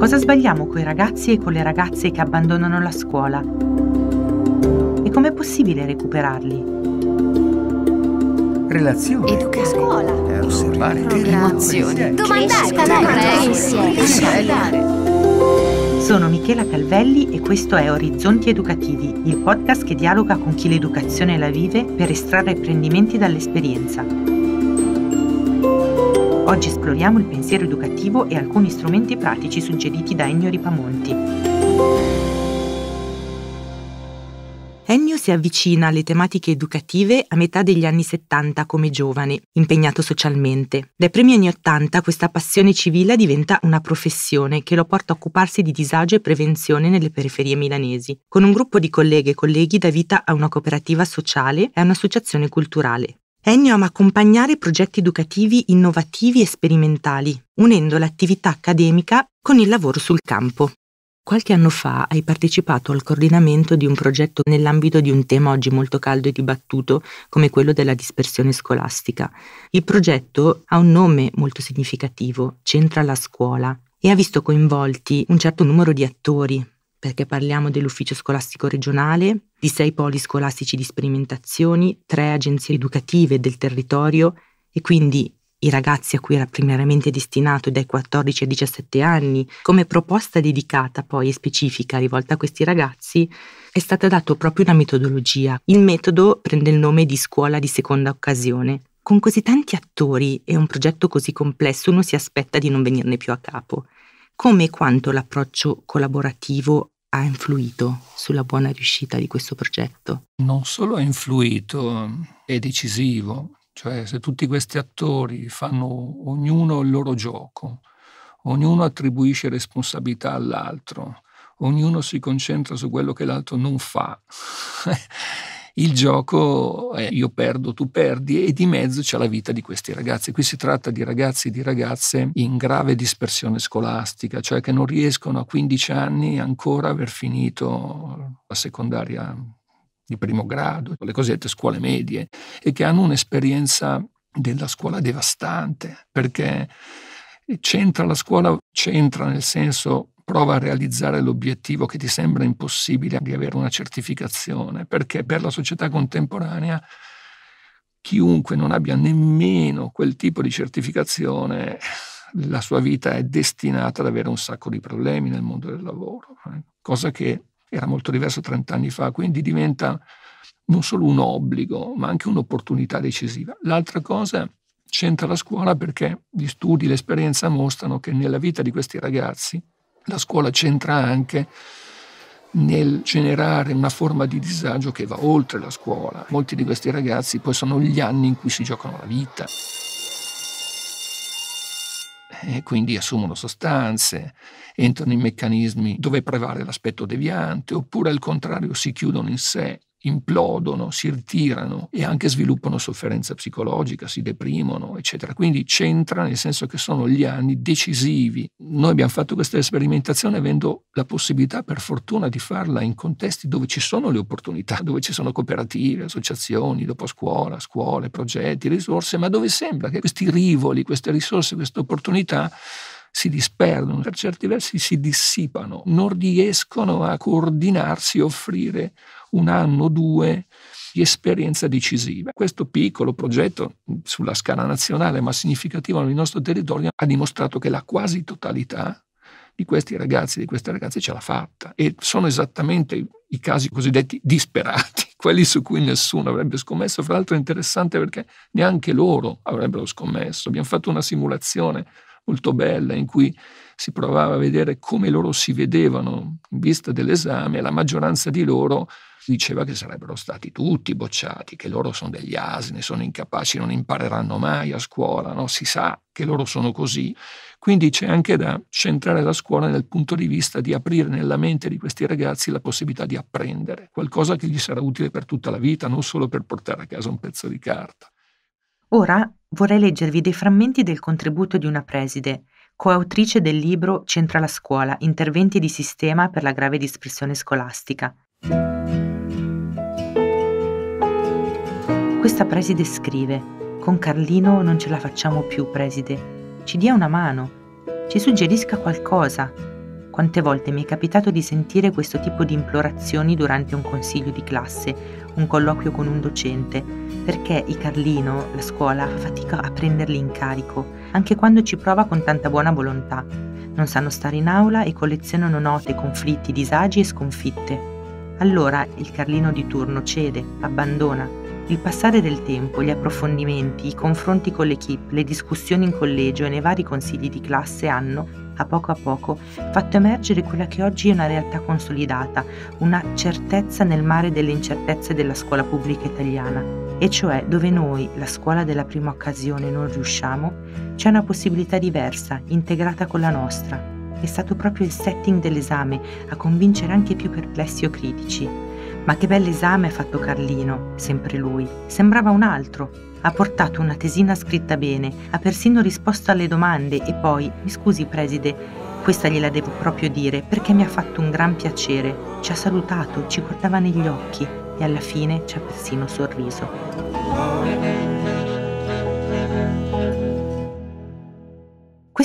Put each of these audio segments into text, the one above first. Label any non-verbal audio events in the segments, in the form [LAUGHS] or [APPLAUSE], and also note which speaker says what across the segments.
Speaker 1: Cosa sbagliamo coi ragazzi e con le ragazze che abbandonano la scuola? E com'è possibile recuperarli?
Speaker 2: Relazione.
Speaker 3: Educare. Scuola.
Speaker 2: Osservare.
Speaker 3: Emozioni. Domandare. Insieme.
Speaker 1: Sono Michela Calvelli e questo è Orizzonti Educativi, il podcast che dialoga con chi l'educazione la vive per estrarre apprendimenti dall'esperienza. Oggi esploriamo il pensiero educativo e alcuni strumenti pratici suggeriti da Ennio Ripamonti. Ennio si avvicina alle tematiche educative a metà degli anni 70 come giovane, impegnato socialmente. Dai primi anni 80 questa passione civile diventa una professione che lo porta a occuparsi di disagio e prevenzione nelle periferie milanesi. Con un gruppo di colleghe e colleghi dà vita a una cooperativa sociale e a un'associazione culturale. Ennio ama accompagnare progetti educativi innovativi e sperimentali, unendo l'attività accademica con il lavoro sul campo. Qualche anno fa hai partecipato al coordinamento di un progetto nell'ambito di un tema oggi molto caldo e dibattuto come quello della dispersione scolastica. Il progetto ha un nome molto significativo, Centra la scuola, e ha visto coinvolti un certo numero di attori, perché parliamo dell'ufficio scolastico regionale, di sei poli scolastici di sperimentazioni, tre agenzie educative del territorio e quindi i ragazzi a cui era primariamente destinato dai 14 ai 17 anni, come proposta dedicata poi e specifica rivolta a questi ragazzi, è stata data proprio una metodologia. Il metodo prende il nome di scuola di seconda occasione. Con così tanti attori e un progetto così complesso uno si aspetta di non venirne più a capo. Come e quanto l'approccio collaborativo ha influito sulla buona riuscita di questo progetto?
Speaker 4: Non solo ha influito, è decisivo. Cioè se tutti questi attori fanno ognuno il loro gioco, ognuno attribuisce responsabilità all'altro, ognuno si concentra su quello che l'altro non fa. Il gioco è io perdo, tu perdi e di mezzo c'è la vita di questi ragazzi. Qui si tratta di ragazzi e di ragazze in grave dispersione scolastica, cioè che non riescono a 15 anni ancora a aver finito la secondaria di primo grado, le cosiddette scuole medie, e che hanno un'esperienza della scuola devastante, perché c'entra la scuola, c'entra nel senso prova a realizzare l'obiettivo che ti sembra impossibile di avere una certificazione, perché per la società contemporanea chiunque non abbia nemmeno quel tipo di certificazione, la sua vita è destinata ad avere un sacco di problemi nel mondo del lavoro, eh. cosa che era molto diverso 30 anni fa, quindi diventa non solo un obbligo, ma anche un'opportunità decisiva. L'altra cosa c'entra la scuola perché gli studi, l'esperienza mostrano che nella vita di questi ragazzi la scuola c'entra anche nel generare una forma di disagio che va oltre la scuola. Molti di questi ragazzi poi sono gli anni in cui si giocano la vita e quindi assumono sostanze, entrano in meccanismi dove prevale l'aspetto deviante, oppure al contrario si chiudono in sé implodono, si ritirano e anche sviluppano sofferenza psicologica, si deprimono, eccetera. Quindi c'entra nel senso che sono gli anni decisivi. Noi abbiamo fatto questa sperimentazione avendo la possibilità, per fortuna, di farla in contesti dove ci sono le opportunità, [LAUGHS] dove ci sono cooperative, associazioni, dopo scuola, scuole, progetti, risorse, ma dove sembra che questi rivoli, queste risorse, queste opportunità si disperdono, per certi versi si dissipano, non riescono a coordinarsi offrire un anno o due di esperienza decisiva. Questo piccolo progetto sulla scala nazionale, ma significativo nel nostro territorio, ha dimostrato che la quasi totalità di questi ragazzi, di queste ragazze ce l'ha fatta e sono esattamente i casi cosiddetti disperati, [LAUGHS] quelli su cui nessuno avrebbe scommesso. Fra l'altro è interessante perché neanche loro avrebbero scommesso. Abbiamo fatto una simulazione molto bella in cui si provava a vedere come loro si vedevano in vista dell'esame e la maggioranza di loro diceva che sarebbero stati tutti bocciati, che loro sono degli asini, sono incapaci, non impareranno mai a scuola, no? si sa che loro sono così. Quindi c'è anche da centrare la scuola nel punto di vista di aprire nella mente di questi ragazzi la possibilità di apprendere, qualcosa che gli sarà utile per tutta la vita, non solo per portare a casa un pezzo di carta.
Speaker 1: Ora vorrei leggervi dei frammenti del contributo di una preside, coautrice del libro Centra la scuola, interventi di sistema per la grave dispersione scolastica. Questa preside scrive: Con Carlino non ce la facciamo più, preside. Ci dia una mano. Ci suggerisca qualcosa. Quante volte mi è capitato di sentire questo tipo di implorazioni durante un consiglio di classe, un colloquio con un docente, perché i Carlino, la scuola, fa fatica a prenderli in carico, anche quando ci prova con tanta buona volontà. Non sanno stare in aula e collezionano note, conflitti, disagi e sconfitte. Allora il Carlino di turno cede, abbandona. Il passare del tempo, gli approfondimenti, i confronti con l'equipe, le discussioni in collegio e nei vari consigli di classe hanno, a poco a poco, fatto emergere quella che oggi è una realtà consolidata, una certezza nel mare delle incertezze della scuola pubblica italiana, e cioè dove noi, la scuola della prima occasione, non riusciamo, c'è una possibilità diversa, integrata con la nostra. È stato proprio il setting dell'esame a convincere anche i più perplessi o critici. Ma che bell'esame ha fatto Carlino, sempre lui. Sembrava un altro, ha portato una tesina scritta bene, ha persino risposto alle domande e poi, mi scusi preside, questa gliela devo proprio dire perché mi ha fatto un gran piacere. Ci ha salutato, ci guardava negli occhi e alla fine ci ha persino sorriso.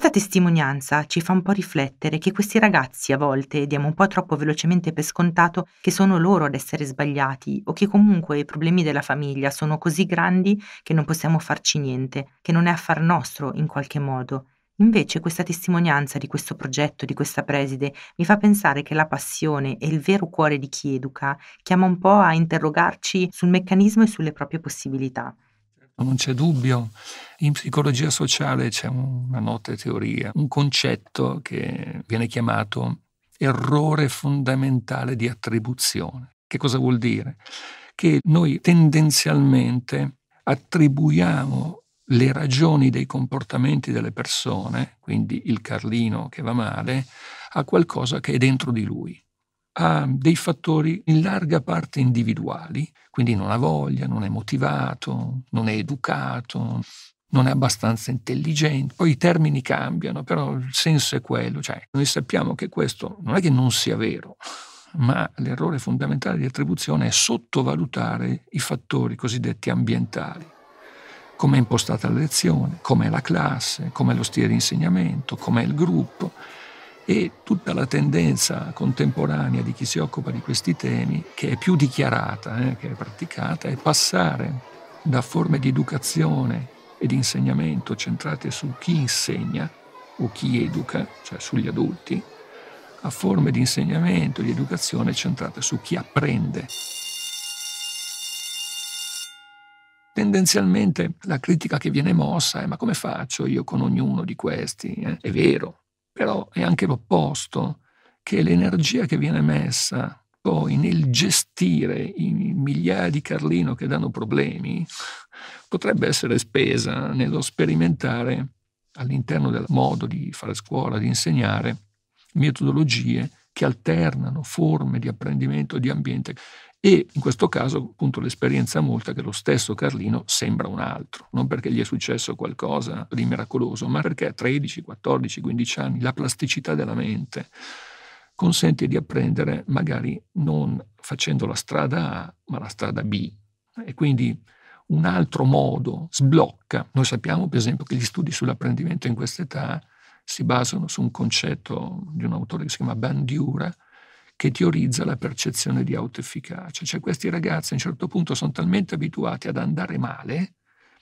Speaker 1: Questa testimonianza ci fa un po' riflettere che questi ragazzi a volte diamo un po' troppo velocemente per scontato che sono loro ad essere sbagliati o che comunque i problemi della famiglia sono così grandi che non possiamo farci niente, che non è affar nostro in qualche modo. Invece questa testimonianza di questo progetto, di questa preside, mi fa pensare che la passione e il vero cuore di chi educa chiama un po' a interrogarci sul meccanismo e sulle proprie possibilità
Speaker 4: non c'è dubbio. In psicologia sociale c'è una nota teoria, un concetto che viene chiamato errore fondamentale di attribuzione. Che cosa vuol dire? Che noi tendenzialmente attribuiamo le ragioni dei comportamenti delle persone, quindi il Carlino che va male, a qualcosa che è dentro di lui ha dei fattori in larga parte individuali, quindi non ha voglia, non è motivato, non è educato, non è abbastanza intelligente. Poi i termini cambiano, però il senso è quello. Cioè, noi sappiamo che questo non è che non sia vero, ma l'errore fondamentale di attribuzione è sottovalutare i fattori cosiddetti ambientali. Come è impostata la lezione, com'è la classe, com'è lo stile di insegnamento, com'è il gruppo e tutta la tendenza contemporanea di chi si occupa di questi temi, che è più dichiarata eh, che è praticata, è passare da forme di educazione e di insegnamento centrate su chi insegna o chi educa, cioè sugli adulti, a forme di insegnamento e di educazione centrate su chi apprende. Tendenzialmente la critica che viene mossa è ma come faccio io con ognuno di questi? Eh? È vero, però è anche l'opposto, che l'energia che viene messa poi nel gestire i migliaia di Carlino che danno problemi potrebbe essere spesa nello sperimentare all'interno del modo di fare scuola, di insegnare, metodologie che alternano forme di apprendimento di ambiente e in questo caso appunto l'esperienza mostra che lo stesso Carlino sembra un altro, non perché gli è successo qualcosa di miracoloso, ma perché a 13, 14, 15 anni la plasticità della mente consente di apprendere magari non facendo la strada A, ma la strada B. E quindi un altro modo sblocca. Noi sappiamo per esempio che gli studi sull'apprendimento in questa età si basano su un concetto di un autore che si chiama Bandiura, che teorizza la percezione di autoefficacia. Cioè questi ragazzi a un certo punto sono talmente abituati ad andare male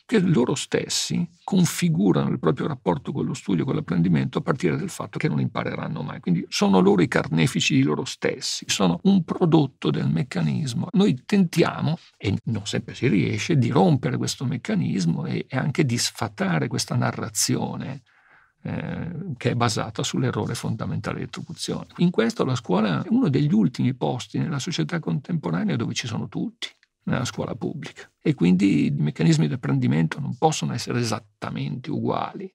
Speaker 4: che loro stessi configurano il proprio rapporto con lo studio, con l'apprendimento a partire dal fatto che non impareranno mai. Quindi sono loro i carnefici di loro stessi, sono un prodotto del meccanismo. Noi tentiamo, e non sempre si riesce, di rompere questo meccanismo e, anche di sfatare questa narrazione eh, che è basata sull'errore fondamentale di attribuzione. In questo la scuola è uno degli ultimi posti nella società contemporanea dove ci sono tutti, nella scuola pubblica. E quindi i meccanismi di apprendimento non possono essere esattamente uguali.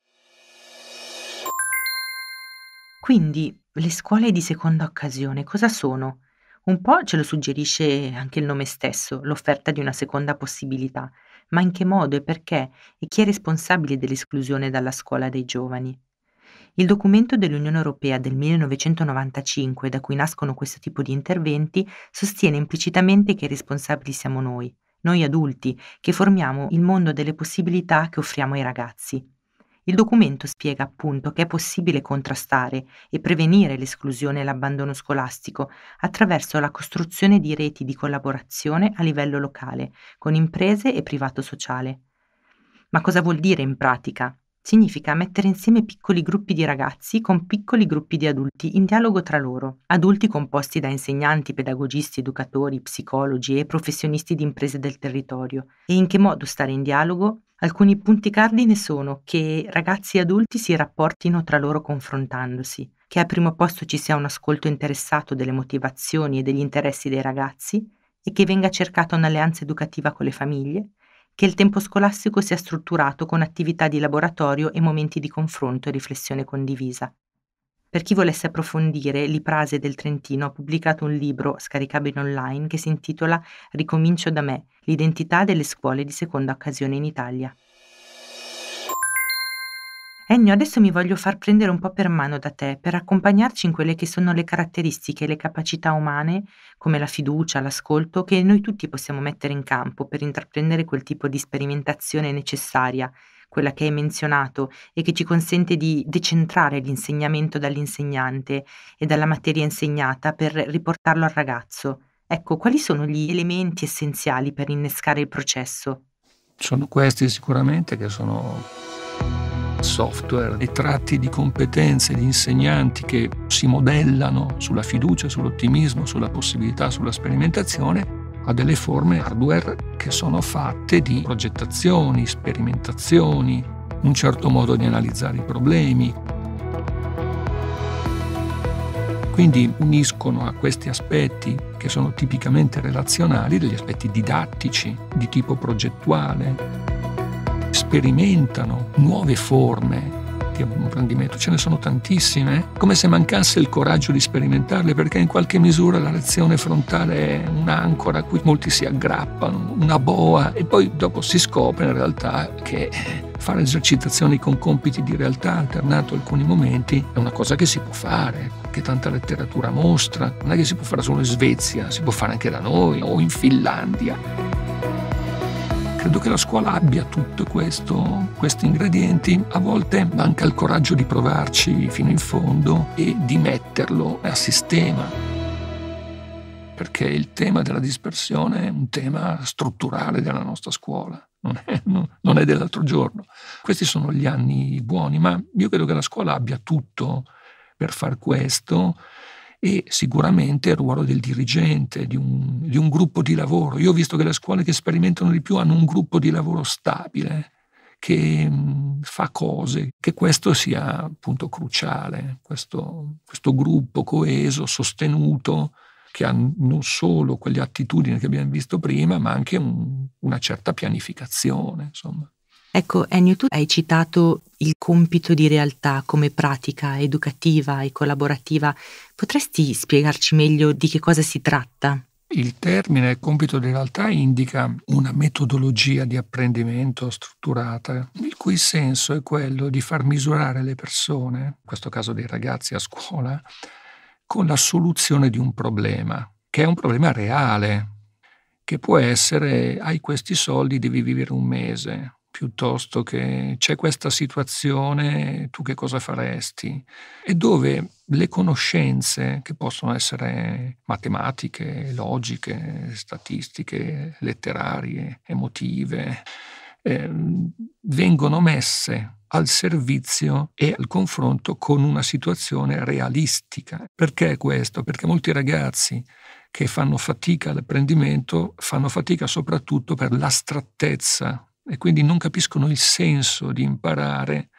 Speaker 1: Quindi le scuole di seconda occasione cosa sono? Un po' ce lo suggerisce anche il nome stesso, l'offerta di una seconda possibilità, ma in che modo e perché e chi è responsabile dell'esclusione dalla scuola dei giovani. Il documento dell'Unione Europea del 1995, da cui nascono questo tipo di interventi, sostiene implicitamente che i responsabili siamo noi, noi adulti, che formiamo il mondo delle possibilità che offriamo ai ragazzi. Il documento spiega appunto che è possibile contrastare e prevenire l'esclusione e l'abbandono scolastico attraverso la costruzione di reti di collaborazione a livello locale, con imprese e privato sociale. Ma cosa vuol dire in pratica? Significa mettere insieme piccoli gruppi di ragazzi con piccoli gruppi di adulti in dialogo tra loro, adulti composti da insegnanti, pedagogisti, educatori, psicologi e professionisti di imprese del territorio. E in che modo stare in dialogo? Alcuni punti cardine sono che ragazzi e adulti si rapportino tra loro confrontandosi, che al primo posto ci sia un ascolto interessato delle motivazioni e degli interessi dei ragazzi e che venga cercata un'alleanza educativa con le famiglie, che il tempo scolastico sia strutturato con attività di laboratorio e momenti di confronto e riflessione condivisa. Per chi volesse approfondire, l'Iprase del Trentino ha pubblicato un libro scaricabile online che si intitola Ricomincio da me, l'identità delle scuole di seconda occasione in Italia. Ennio, adesso mi voglio far prendere un po' per mano da te per accompagnarci in quelle che sono le caratteristiche e le capacità umane, come la fiducia, l'ascolto, che noi tutti possiamo mettere in campo per intraprendere quel tipo di sperimentazione necessaria, quella che hai menzionato e che ci consente di decentrare l'insegnamento dall'insegnante e dalla materia insegnata per riportarlo al ragazzo. Ecco, quali sono gli elementi essenziali per innescare il processo?
Speaker 4: Sono questi sicuramente che sono software, i tratti di competenze di insegnanti che si modellano sulla fiducia, sull'ottimismo, sulla possibilità, sulla sperimentazione, a delle forme hardware che sono fatte di progettazioni, sperimentazioni, un certo modo di analizzare i problemi. Quindi uniscono a questi aspetti che sono tipicamente relazionali degli aspetti didattici di tipo progettuale, sperimentano nuove forme di apprendimento, ce ne sono tantissime, come se mancasse il coraggio di sperimentarle perché in qualche misura la lezione frontale è un'ancora a cui molti si aggrappano, una boa e poi dopo si scopre in realtà che fare esercitazioni con compiti di realtà alternato alcuni momenti è una cosa che si può fare, che tanta letteratura mostra, non è che si può fare solo in Svezia, si può fare anche da noi o in Finlandia. Credo che la scuola abbia tutto questo, questi ingredienti. A volte manca il coraggio di provarci fino in fondo e di metterlo a sistema. Perché il tema della dispersione è un tema strutturale della nostra scuola. Non è, [LAUGHS] non è dell'altro giorno. Questi sono gli anni buoni, ma io credo che la scuola abbia tutto per far questo e sicuramente il ruolo del dirigente, di un, di un, gruppo di lavoro. Io ho visto che le scuole che sperimentano di più hanno un gruppo di lavoro stabile, che mh, fa cose, che questo sia appunto cruciale, questo, questo gruppo coeso, sostenuto, che ha non solo quelle attitudini che abbiamo visto prima, ma anche un, una certa pianificazione, insomma.
Speaker 1: Ecco, Ennio, tu hai citato il compito di realtà come pratica educativa e collaborativa. Potresti spiegarci meglio di che cosa si tratta?
Speaker 4: Il termine compito di realtà indica una metodologia di apprendimento strutturata, il cui senso è quello di far misurare le persone, in questo caso dei ragazzi a scuola, con la soluzione di un problema, che è un problema reale, che può essere hai questi soldi, devi vivere un mese, piuttosto che c'è questa situazione, tu che cosa faresti? E dove le conoscenze, che possono essere matematiche, logiche, statistiche, letterarie, emotive, eh, vengono messe al servizio e al confronto con una situazione realistica. Perché questo? Perché molti ragazzi che fanno fatica all'apprendimento fanno fatica soprattutto per l'astrattezza e quindi non capiscono il senso di imparare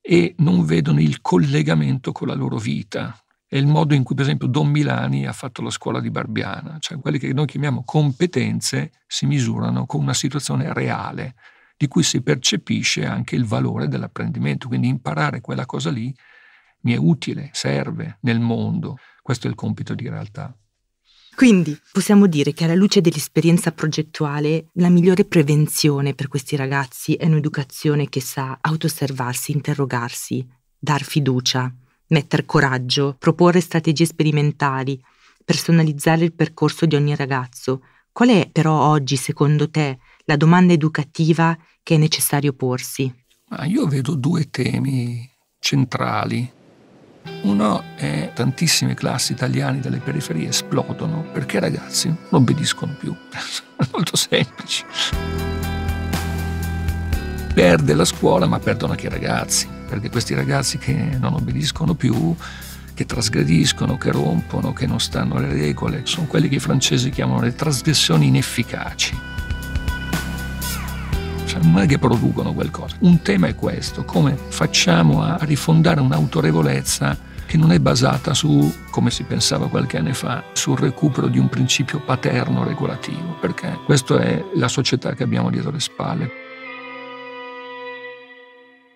Speaker 4: e non vedono il collegamento con la loro vita. È il modo in cui, per esempio, Don Milani ha fatto la scuola di Barbiana, cioè quelle che noi chiamiamo competenze si misurano con una situazione reale, di cui si percepisce anche il valore dell'apprendimento. Quindi imparare quella cosa lì mi è utile, serve nel mondo. Questo è il compito di realtà.
Speaker 1: Quindi possiamo dire che alla luce dell'esperienza progettuale la migliore prevenzione per questi ragazzi è un'educazione che sa autoosservarsi, interrogarsi, dar fiducia, mettere coraggio, proporre strategie sperimentali, personalizzare il percorso di ogni ragazzo. Qual è però oggi, secondo te, la domanda educativa che è necessario porsi?
Speaker 4: Ma io vedo due temi centrali. Uno è tantissime classi italiane delle periferie esplodono perché i ragazzi non obbediscono più. È [LAUGHS] molto semplice. Perde la scuola, ma perdono anche i ragazzi, perché questi ragazzi che non obbediscono più che trasgrediscono, che rompono, che non stanno alle regole, sono quelli che i francesi chiamano le trasgressioni inefficaci. Cioè, non è che producono qualcosa. Un tema è questo, come facciamo a rifondare un'autorevolezza che non è basata su, come si pensava qualche anno fa, sul recupero di un principio paterno regolativo, perché questa è la società che abbiamo dietro le spalle.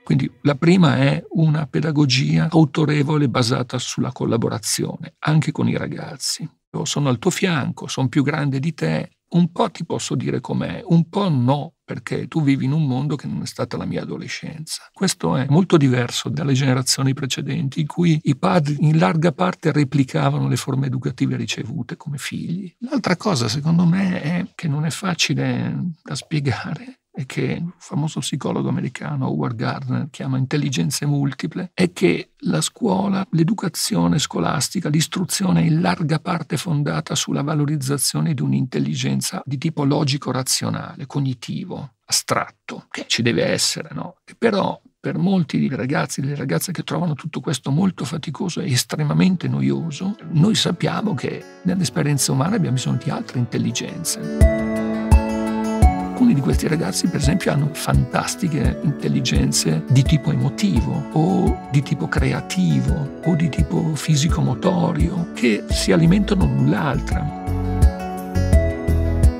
Speaker 4: Quindi la prima è una pedagogia autorevole basata sulla collaborazione, anche con i ragazzi. Sono al tuo fianco, sono più grande di te, un po' ti posso dire com'è, un po' no, perché tu vivi in un mondo che non è stata la mia adolescenza. Questo è molto diverso dalle generazioni precedenti, in cui i padri in larga parte replicavano le forme educative ricevute come figli. L'altra cosa, secondo me, è che non è facile da spiegare e che il famoso psicologo americano Howard Gardner chiama intelligenze multiple, è che la scuola, l'educazione scolastica, l'istruzione è in larga parte fondata sulla valorizzazione di un'intelligenza di tipo logico-razionale, cognitivo, astratto, che ci deve essere, no? Che però per molti ragazzi e delle ragazze che trovano tutto questo molto faticoso e estremamente noioso, noi sappiamo che nell'esperienza umana abbiamo bisogno di altre intelligenze alcuni di questi ragazzi, per esempio, hanno fantastiche intelligenze di tipo emotivo o di tipo creativo o di tipo fisico-motorio che si alimentano l'un l'altra.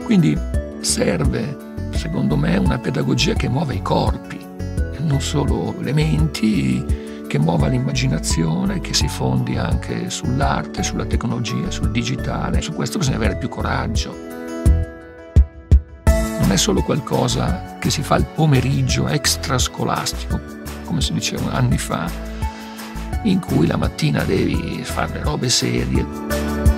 Speaker 4: Quindi serve, secondo me, una pedagogia che muova i corpi, non solo le menti, che muova l'immaginazione, che si fondi anche sull'arte, sulla tecnologia, sul digitale. Su questo bisogna avere più coraggio è solo qualcosa che si fa il pomeriggio extrascolastico, come si diceva anni fa, in cui la mattina devi fare le robe serie.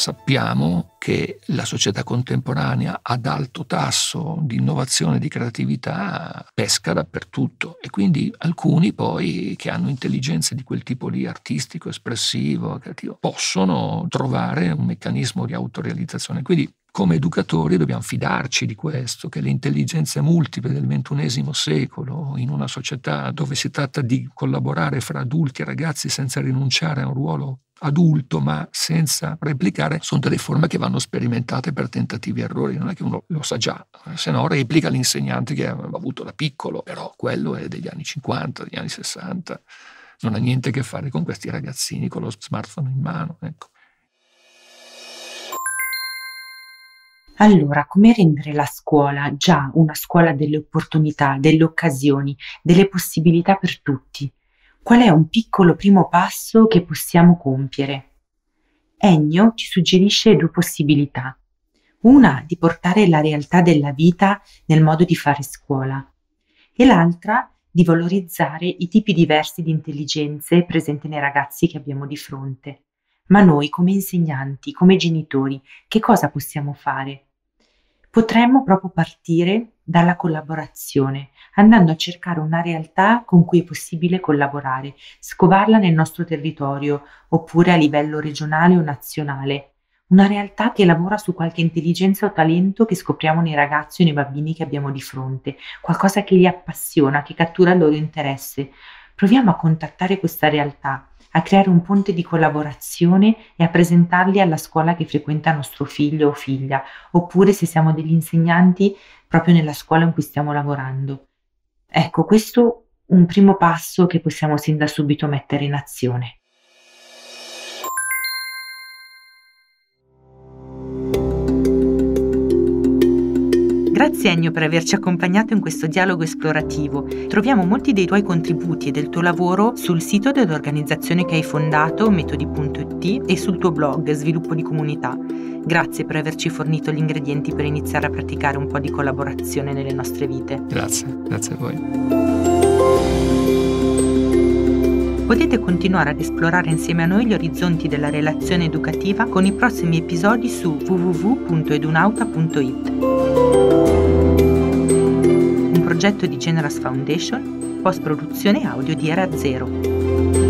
Speaker 4: Sappiamo che la società contemporanea ad alto tasso di innovazione e di creatività pesca dappertutto e quindi alcuni poi che hanno intelligenze di quel tipo lì, artistico, espressivo, creativo, possono trovare un meccanismo di autorealizzazione. Quindi come educatori dobbiamo fidarci di questo, che le intelligenze multiple del XXI secolo, in una società dove si tratta di collaborare fra adulti e ragazzi senza rinunciare a un ruolo adulto ma senza replicare, sono delle forme che vanno sperimentate per tentativi e errori, non è che uno lo sa già, se no replica l'insegnante che aveva avuto da piccolo, però quello è degli anni 50, degli anni 60, non ha niente a che fare con questi ragazzini con lo smartphone in mano. Ecco.
Speaker 1: Allora, come rendere la scuola già una scuola delle opportunità, delle occasioni, delle possibilità per tutti? Qual è un piccolo primo passo che possiamo compiere? Ennio ci suggerisce due possibilità. Una di portare la realtà della vita nel modo di fare scuola e l'altra di valorizzare i tipi diversi di intelligenze presenti nei ragazzi che abbiamo di fronte. Ma noi come insegnanti, come genitori, che cosa possiamo fare? Potremmo proprio partire dalla collaborazione, andando a cercare una realtà con cui è possibile collaborare, scovarla nel nostro territorio oppure a livello regionale o nazionale. Una realtà che lavora su qualche intelligenza o talento che scopriamo nei ragazzi o nei bambini che abbiamo di fronte, qualcosa che li appassiona, che cattura il loro interesse. Proviamo a contattare questa realtà a creare un ponte di collaborazione e a presentarli alla scuola che frequenta nostro figlio o figlia, oppure se siamo degli insegnanti proprio nella scuola in cui stiamo lavorando. Ecco, questo è un primo passo che possiamo sin da subito mettere in azione. Grazie Ennio per averci accompagnato in questo dialogo esplorativo. Troviamo molti dei tuoi contributi e del tuo lavoro sul sito dell'organizzazione che hai fondato, metodi.it, e sul tuo blog Sviluppo di Comunità. Grazie per averci fornito gli ingredienti per iniziare a praticare un po' di collaborazione nelle nostre vite.
Speaker 4: Grazie, grazie a voi.
Speaker 1: Potete continuare ad esplorare insieme a noi gli orizzonti della relazione educativa con i prossimi episodi su www.edunauta.it. progetto di Generas Foundation, post produzione audio di Era Zero.